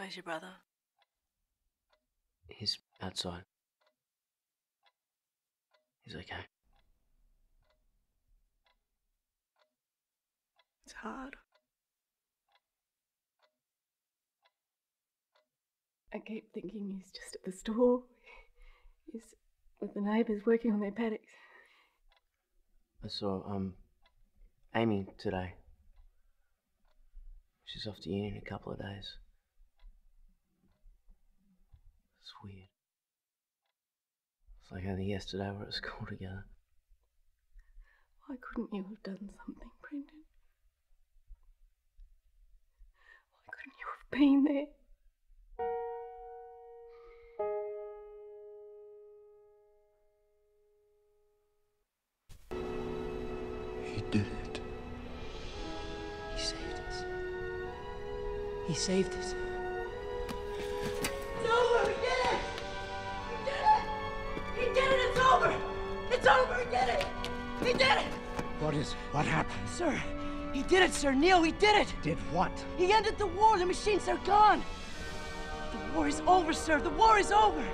Where's your brother? He's outside. He's okay. It's hard. I keep thinking he's just at the store. He's with the neighbours working on their paddocks. I saw um Amy today. She's off to uni in a couple of days. It's weird. It's like only yesterday we were at school together. Why couldn't you have done something, Brendan? Why couldn't you have been there? He did it. He saved us. He saved us. It's He did it! What is? What happened? Sir, he did it, Sir Neo. He did it. Did what? He ended the war. The machines are gone. The war is over, sir. The war is over.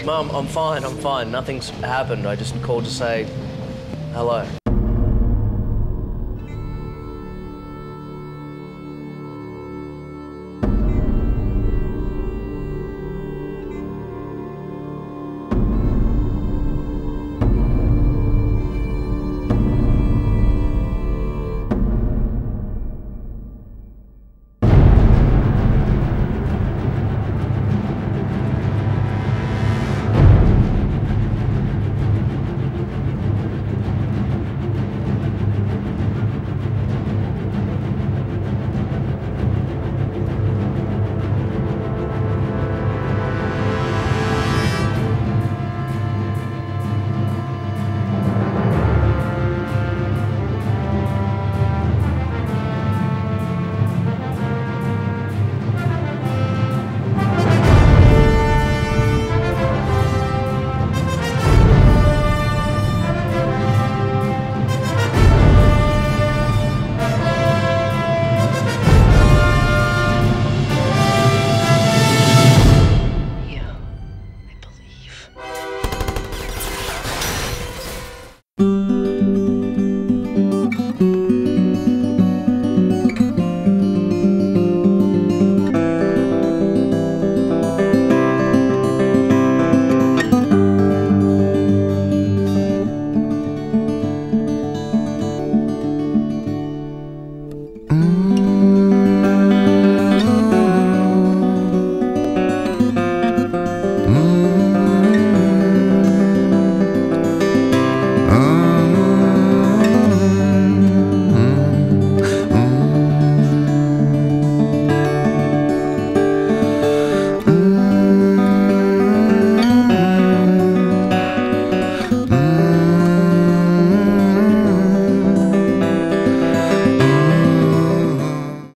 Alright? Mum, I'm fine, I'm fine. Nothing's happened. I just called to say hello.